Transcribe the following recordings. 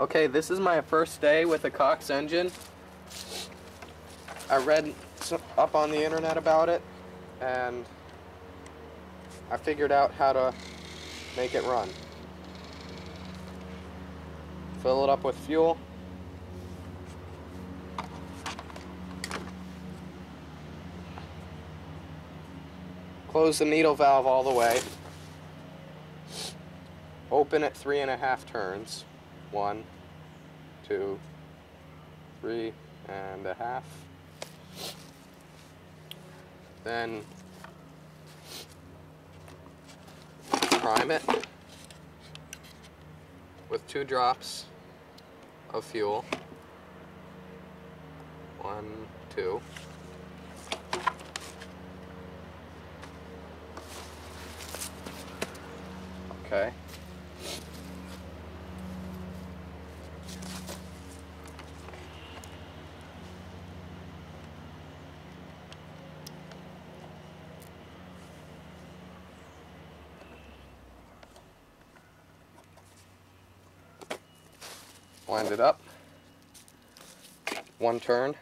Okay, this is my first day with a Cox engine. I read up on the internet about it and I figured out how to make it run. Fill it up with fuel. Close the needle valve all the way. Open at three and a half turns. One, two, three and a half. Then prime it with two drops of fuel. One, two. Okay. Wind it up, one turn,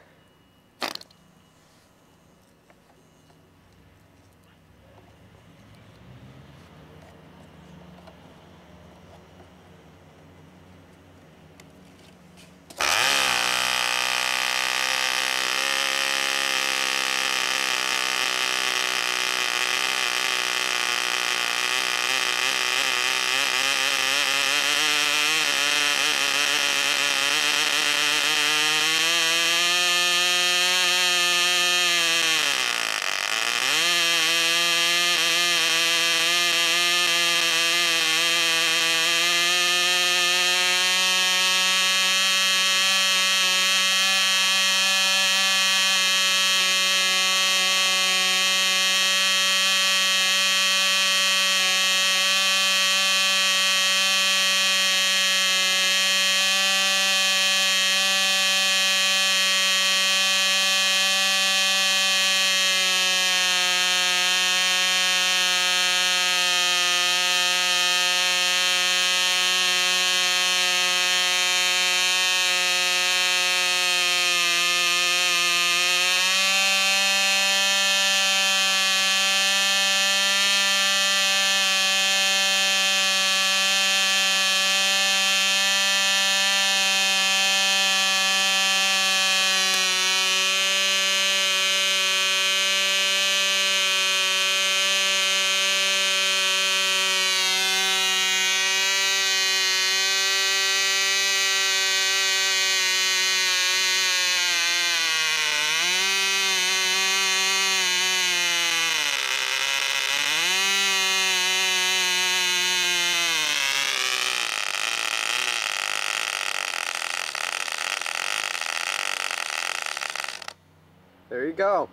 There you go.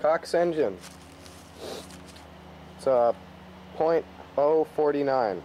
Cox engine. It's uh, a .049.